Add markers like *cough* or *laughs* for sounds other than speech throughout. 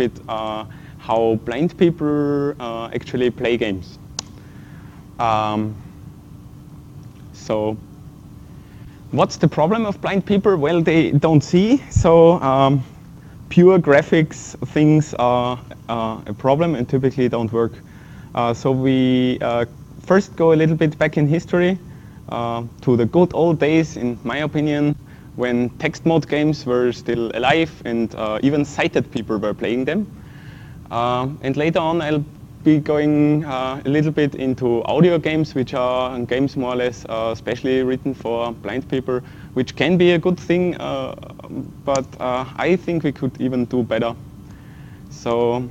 bit uh, how blind people uh, actually play games. Um, so what's the problem of blind people? Well, they don't see, so um, pure graphics things are uh, a problem and typically don't work. Uh, so we uh, first go a little bit back in history uh, to the good old days, in my opinion, when text mode games were still alive and uh, even sighted people were playing them. Uh, and later on, I'll be going uh, a little bit into audio games, which are games more or less uh, specially written for blind people, which can be a good thing, uh, but I think we could even do better. So,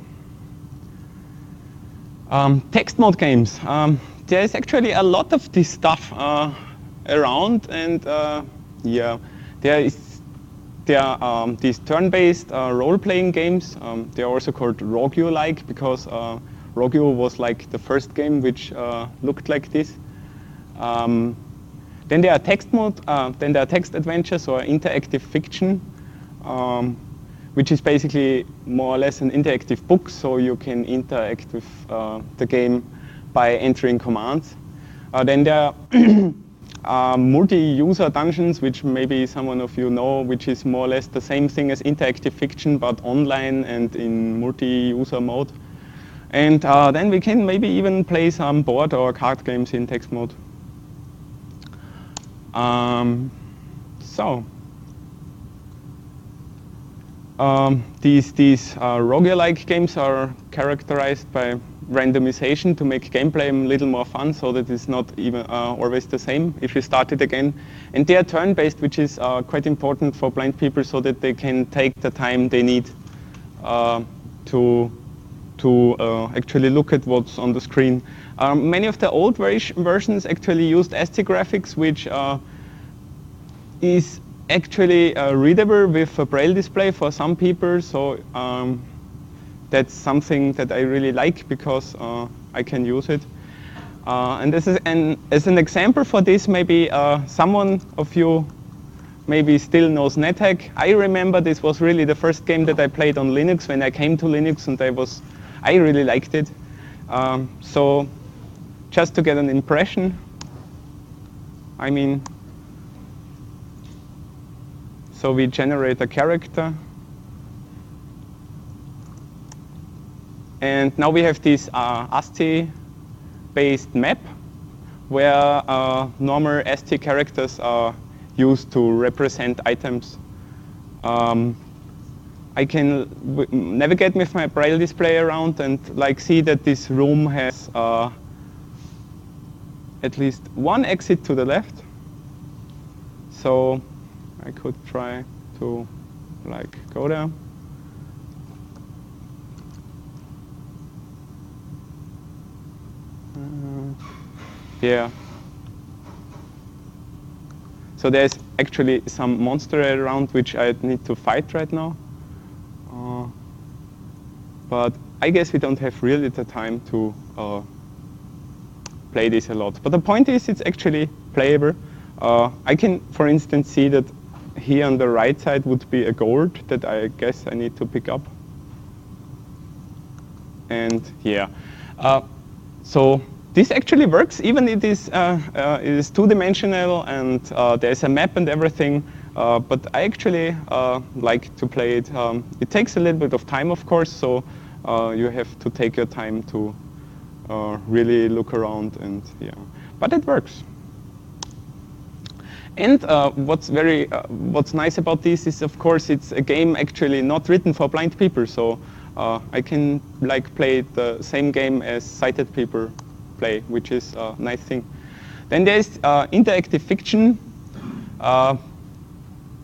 um, text mode games. Um, there is actually a lot of this stuff around, and uh, yeah, there is there are um, these turn-based role-playing games. Um, they are also called Rogue-like because Rogue was like the first game which uh, looked like this. Um, then there are text mode, uh, then there are text adventures or interactive fiction, um, which is basically more or less an interactive book, so you can interact with uh, the game by entering commands. Uh, then there *clears throat* are multi-user dungeons, which maybe someone of you know, which is more or less the same thing as interactive fiction, but online and in multi-user mode. And uh, then we can maybe even play some board or card games in text mode. Um, so, um, these, these uh, roguelike games are characterized by randomization to make gameplay a little more fun so that it's not even uh, always the same if you start it again. And they are turn-based, which is uh, quite important for blind people so that they can take the time they need uh, to to uh, actually look at what's on the screen. Um, many of the old versions actually used ASCII graphics, which uh, is actually uh, readable with a braille display for some people. So um, that's something that I really like because uh, I can use it. Uh, and this is an, as an example for this, maybe uh, someone of you maybe still knows NetHack. I remember this was really the first game that I played on Linux when I came to Linux and I was I really liked it. Um, so just to get an impression, I mean, so we generate a character. And now we have this uh, ASCII-based map where uh, normal ASCII characters are used to represent items. Um, I can navigate with my braille display around and like see that this room has uh, at least one exit to the left. So I could try to like go there. Uh, yeah. So there's actually some monster around which I need to fight right now. Uh, but I guess we don't have really the time to uh, play this a lot. But the point is it's actually playable. Uh, I can, for instance, see that here on the right side would be a gold that I guess I need to pick up. And yeah. Uh, so this actually works, even it is, uh, uh, it is two-dimensional and there's a map and everything. Uh, but I actually uh, like to play it. Um, it takes a little bit of time, of course, so uh, you have to take your time to really look around and yeah. But it works. And uh, what's very, uh, what's nice about this is, of course, it's a game actually not written for blind people. So uh, I can like play the same game as sighted people play, which is a nice thing. Then there's interactive fiction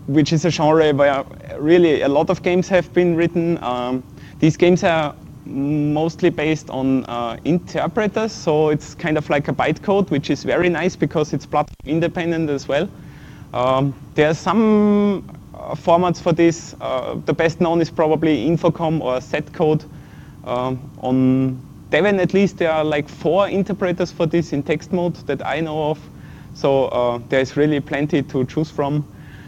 which is a genre where really a lot of games have been written. Um, these games are mostly based on uh, interpreters, so it's kind of like a bytecode, which is very nice because it's platform independent as well. Um, there are some uh, formats for this. Uh, the best known is probably Infocom or Z-code. Um, on Debian at least there are like four interpreters for this in text mode that I know of. So uh, there's really plenty to choose from.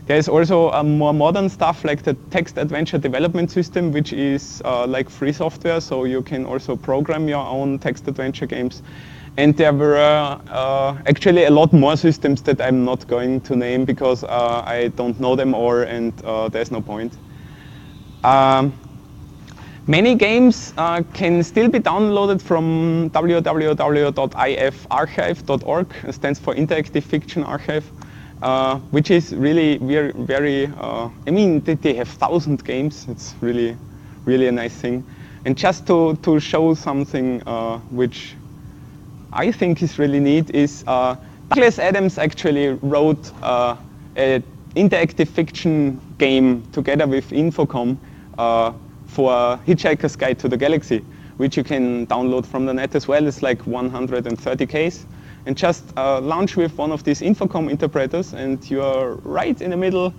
There's also a more modern stuff like the text adventure development system, which is uh, like free software, so you can also program your own text adventure games. And there were uh, actually a lot more systems that I'm not going to name because uh, I don't know them all and uh, there's no point. Um, many games uh, can still be downloaded from www.ifarchive.org, stands for Interactive Fiction Archive. Uh, which is really very, very uh, I mean, they, have thousand games. It's really, really a nice thing. And just to, to show something which I think is really neat is uh, Douglas Adams actually wrote uh, an interactive fiction game together with Infocom uh, for Hitchhiker's Guide to the Galaxy, which you can download from the net as well. It's like 130 Ks and just uh, launch with one of these Infocom interpreters and you are right in the middle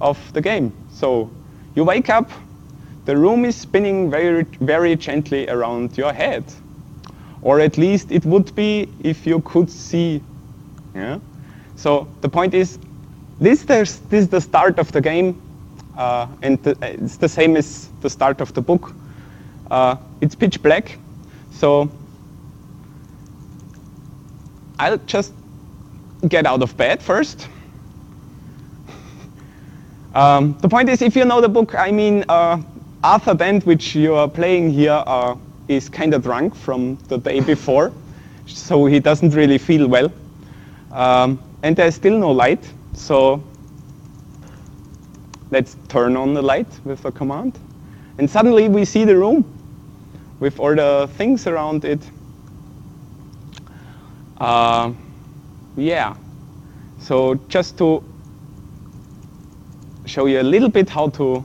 of the game. So you wake up, the room is spinning very, very gently around your head. Or at least it would be if you could see. Yeah? So the point is, this, this is the start of the game, uh, and the, it's the same as the start of the book. Uh, it's pitch black, so I'll just get out of bed first. *laughs* Um, the point is, if you know the book, I mean, uh, Arthur Dent, which you are playing here, uh, is kind of drunk from the day before, so he doesn't really feel well. Um, and there's still no light, so let's turn on the light with a command. And suddenly we see the room with all the things around it. Uh, yeah, so just to show you a little bit how to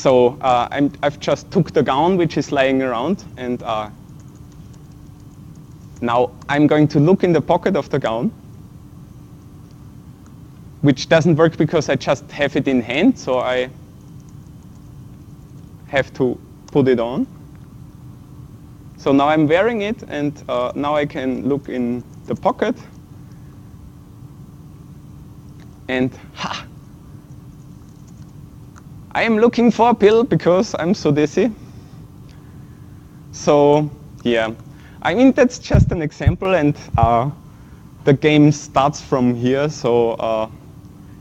So uh, i have just took the gown which is laying around and uh, now I'm going to look in the pocket of the gown which doesn't work because I just have it in hand so I have to put it on. So now I'm wearing it and uh, now I can look in the pocket and ha! I am looking for a pill because I'm so dizzy. So yeah, I mean that's just an example and uh, the game starts from here. So uh,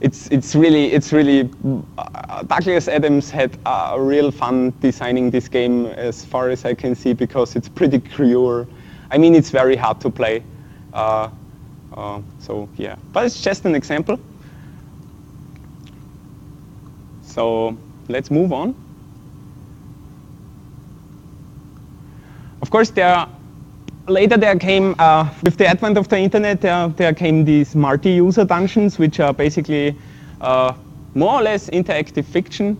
it's it's really it's really uh, Douglas Adams had uh, real fun designing this game as far as I can see because it's pretty cruel. I mean it's very hard to play. Uh, uh, so yeah, but it's just an example. So let's move on. Of course, there later there came, uh, with the advent of the internet, there, there came these multi-user dungeons, which are basically uh, more or less interactive fiction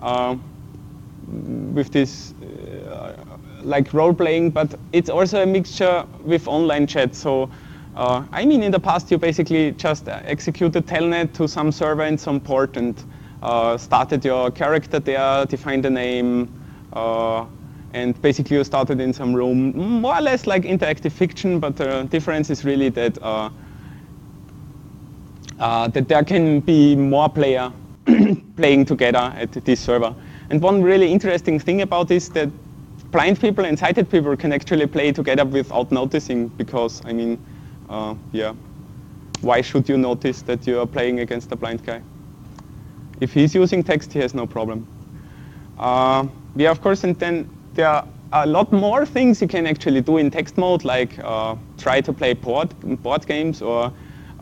uh, with this uh, like role-playing, but it's also a mixture with online chat. So, uh, I mean, in the past, you basically just executed telnet to some server in some port and uh, started your character there, defined a name, and basically you started in some room, more or less like interactive fiction, but the difference is really that uh, uh, that there can be more player *coughs* playing together at this server. And one really interesting thing about this that blind people and sighted people can actually play together without noticing because, I mean, uh, yeah, why should you notice that you are playing against a blind guy? If he's using text, he has no problem. Uh, yeah, of course, and then there are a lot more things you can actually do in text mode, like uh, try to play board, board games or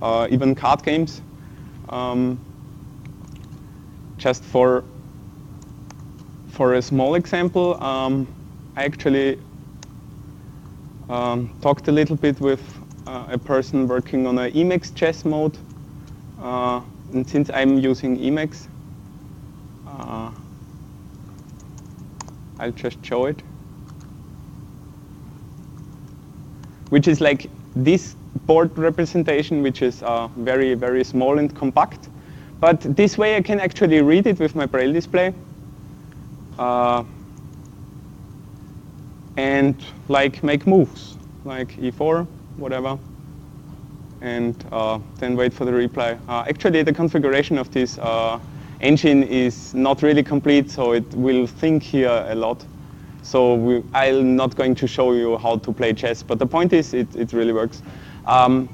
uh, even card games. Um, just for for a small example, um, I actually um, talked a little bit with uh, a person working on a Emacs chess mode. And since I'm using Emacs, uh, I'll just show it. Which is like this board representation, which is uh, very, very small and compact. But this way I can actually read it with my Braille display. Uh, and like make moves, like e4, whatever, and uh, then wait for the reply. Uh, actually, the configuration of this uh, engine is not really complete, so it will think here a lot. So we, I'm not going to show you how to play chess, but the point is it, it really works. Um,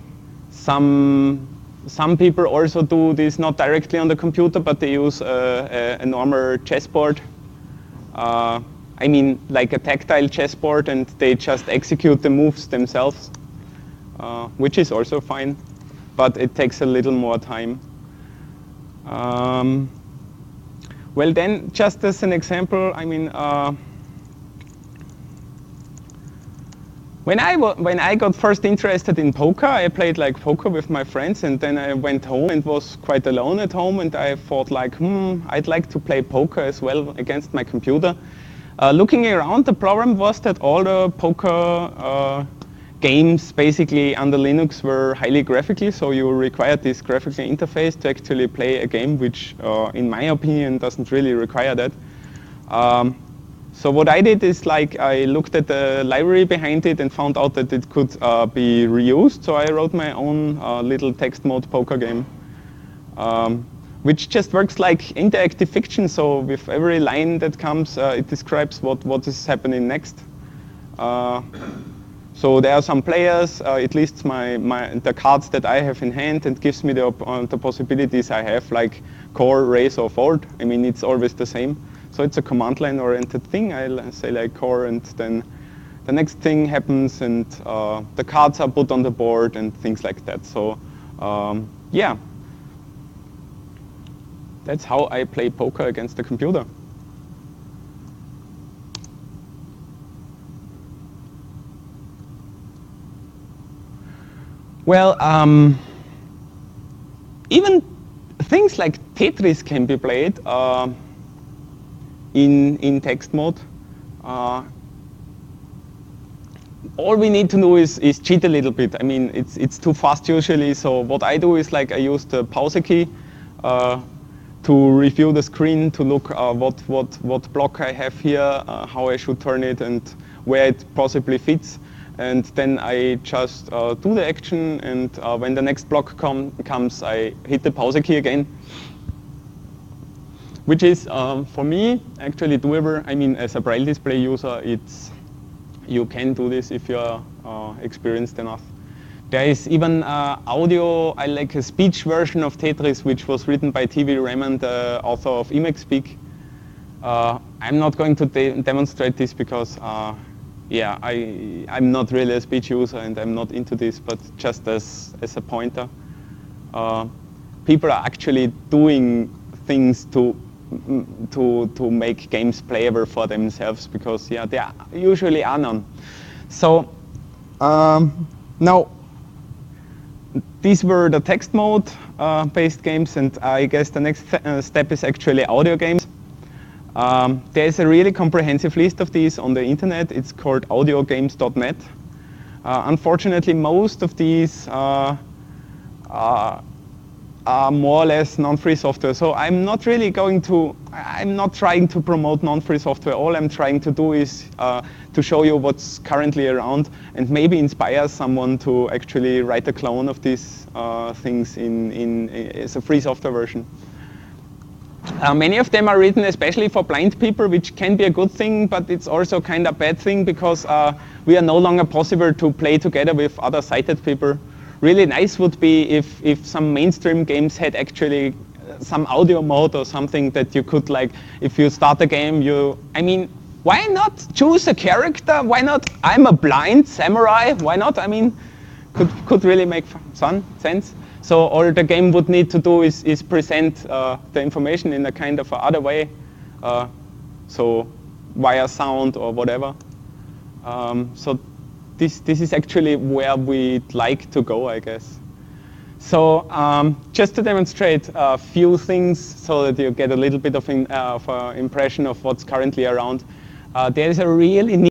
some, some people also do this not directly on the computer, but they use a, a, a normal chessboard. Uh, I mean, like a tactile chessboard, and they just execute the moves themselves, uh, which is also fine, but it takes a little more time. Um, well, then, just as an example, I mean, uh, when I when I got first interested in poker, I played like poker with my friends, and then I went home and was quite alone at home, and I thought like, hmm, I'd like to play poker as well against my computer. Uh, looking around, the problem was that all the poker uh, games basically under Linux were highly graphical, so you required this graphical interface to actually play a game, which uh, in my opinion doesn't really require that. Um, so what I did is like I looked at the library behind it and found out that it could uh, be reused, so I wrote my own uh, little text mode poker game. Um, which just works like interactive fiction. So with every line that comes, uh, it describes what, what is happening next. So there are some players, uh, it lists my, my, the cards that I have in hand and gives me the, uh, the possibilities I have, like call, raise, or fold. I mean, it's always the same. So it's a command line oriented thing. I say like call and then the next thing happens and uh, the cards are put on the board and things like that. So um, yeah, that's how I play poker against the computer. Well, um, even things like Tetris can be played uh, in, in text mode. Uh, all we need to do is, is cheat a little bit. I mean, it's, it's too fast usually, so what I do is like I use the pause key uh, to review the screen, to look uh, what, what, what block I have here, uh, how I should turn it, and where it possibly fits. And then I just uh, do the action, and uh, when the next block com comes, I hit the pause key again. Which is, um, for me, actually doable. I mean, as a Braille display user, it's you can do this if you're uh, experienced enough. There is even uh, audio, I like a speech version of Tetris, which was written by T.V. Raman, the author of Emacspeak. Uh, I'm not going to de demonstrate this because, uh, yeah, I, I'm not really a speech user and I'm not into this, but just as, as a pointer. Uh, people are actually doing things to to to make games playable for themselves because yeah, they are usually none. So um, now these were the text mode uh, based games and I guess the next uh, step is actually audio games. Um, there's a really comprehensive list of these on the internet. It's called audiogames.net. Uh, unfortunately, most of these uh, uh, are more or less non-free software. So I'm not really going to, I'm not trying to promote non-free software. All I'm trying to do is uh, to show you what's currently around and maybe inspire someone to actually write a clone of these uh, things in, in, as a free software version. Uh, many of them are written especially for blind people, which can be a good thing, but it's also kind of bad thing because uh, we are no longer possible to play together with other sighted people really nice would be if, if some mainstream games had actually some audio mode or something that you could like, if you start a game, you, I mean, why not choose a character? Why not, I'm a blind samurai, why not? I mean, could, could really make fun, sense. So all the game would need to do is, is present uh, the information in a kind of other way. Uh, so via sound or whatever. Um, so this, this is actually where we'd like to go, I guess. So um, just to demonstrate a few things so that you get a little bit of an uh, of, uh, impression of what's currently around, uh, there is a really